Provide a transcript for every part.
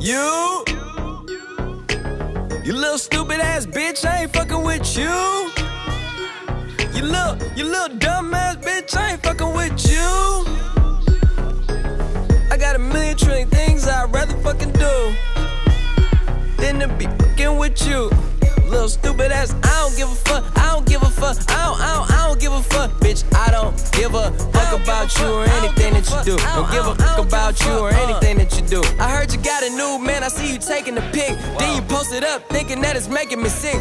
you. You little stupid ass bitch, I ain't fucking with you. You little, you little dumb ass bitch, I ain't fucking with you. I got a million trillion things I'd rather fucking do than to be fucking with you. Little stupid ass, I don't give a fuck, give a fuck, I don't, I don't, I don't give a fuck, bitch. I don't give a fuck about you or anything that you do. Don't give a fuck about you or anything that you do. I heard you got a new man, I see you taking the pic. Then you post it up, thinking that it's making me sick.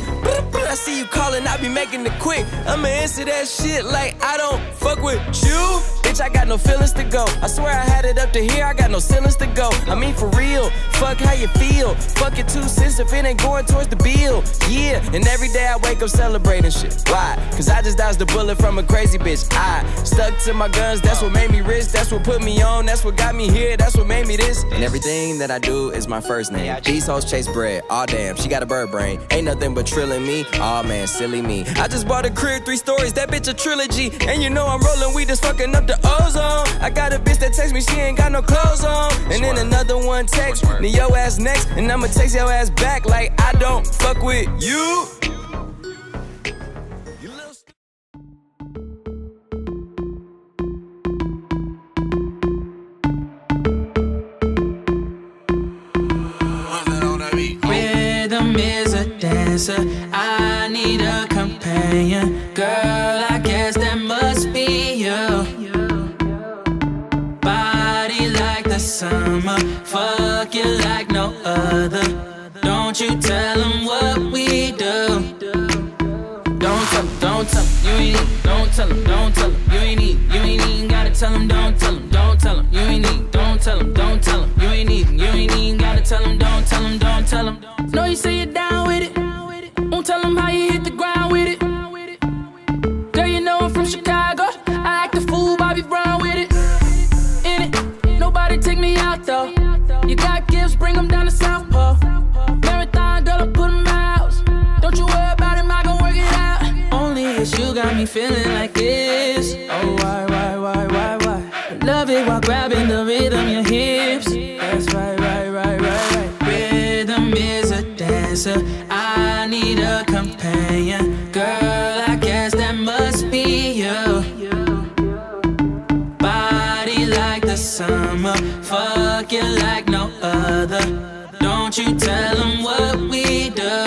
I see you calling, I be making it quick. I'ma answer that shit like I don't fuck with you. I got no feelings to go. I swear I had it up to here, I got no ceilings to go. I mean, for real, fuck how you feel. Fuck it two cents if it ain't going towards the bill. Yeah, and every day I wake up celebrating shit. Why? Cause I just dodged a bullet from a crazy bitch. I stuck to my guns, that's what made me rich. That's what put me on, that's what got me here, that's what made me this. And everything that I do is my first name. These hoes chase bread, aw oh, damn, she got a bird brain. Ain't nothing but trilling me, aw oh, man, silly me. I just bought a crib, three stories, that bitch a trilogy. And you know I'm rolling, we just fucking up the ozone. I got a bitch that text me, she ain't got no clothes on. And then another one text, me your ass next, and I'ma text your ass back like I don't fuck with you. Rhythm is a dancer. I need a companion. Girl, I guess that other. Don't you tell them what we do. Don't tell them, don't tell them, you ain't don't tell them, don't tell them, you ain't you ain't even gotta tell them, don't tell them, me feeling like this. Oh, why, why, why, why, why? Love it while grabbing the rhythm, your hips. That's right, right, right, right, right. Rhythm is a dancer. I need a companion. Girl, I guess that must be you. Body like the summer. Fuck like no other. Don't you tell them what we do.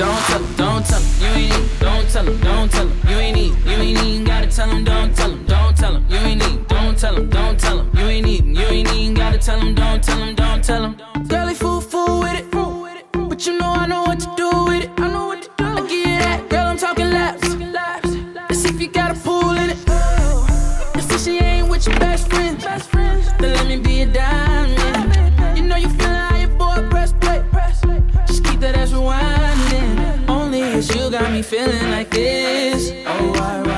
Don't tell don't tell you ain't tell them, don't tell them, you ain't need, you ain't even gotta tell them, don't tell them, don't tell them, you ain't need, don't tell them, don't tell them, you ain't need, you ain't even gotta tell them, don't tell them, don't tell them. Girlie fool, fool with it, but you know I know what to do with it. I know what to do. I give that, girl, I'm talking laps. Let's see if you got a pool in it. Since she ain't with your best friend, then let me be a diamond. Me feeling like this. Oh, why,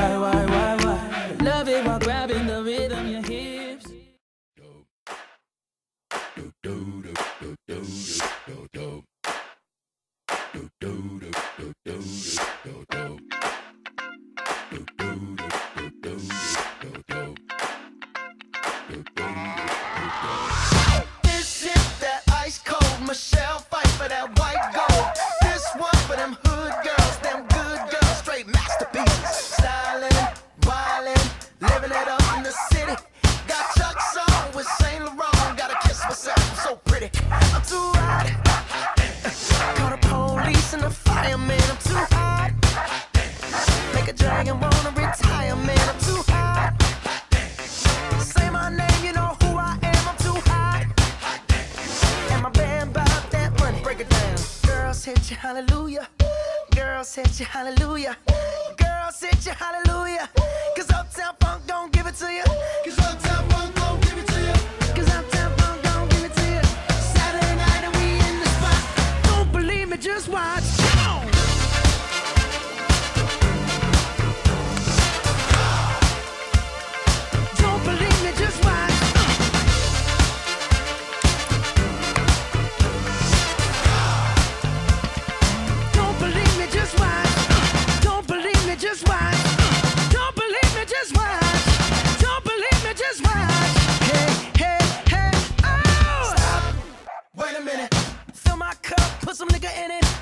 Make a dragon wanna retire, man. I'm too hot. Say my name, you know who I am. I'm too hot. And my band bought that money. Break it down. Girls hit you, hallelujah. Girls hit you, hallelujah. Girls hit you, hallelujah. Cause Uptown Funk don't give it to you. Cause Uptown Funk some nigga in it.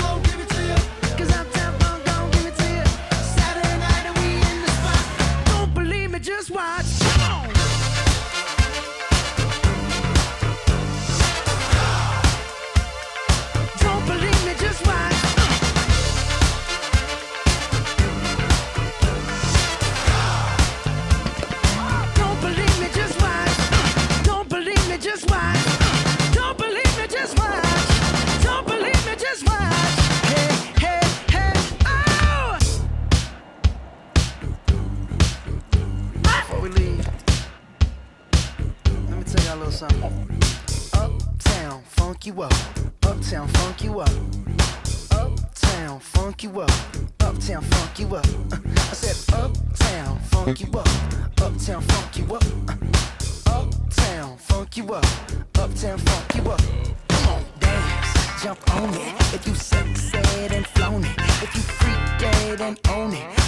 funk you up. Uptown, funk you up. Uptown, funk you up. Uptown, funk you up. I said, Uptown, funk you up. Uptown, funk you up. Uptown, funk you up. Uptown, funk you up. Come on, dance, jump on it. If you sexed and flown it, if you freak dead and own it,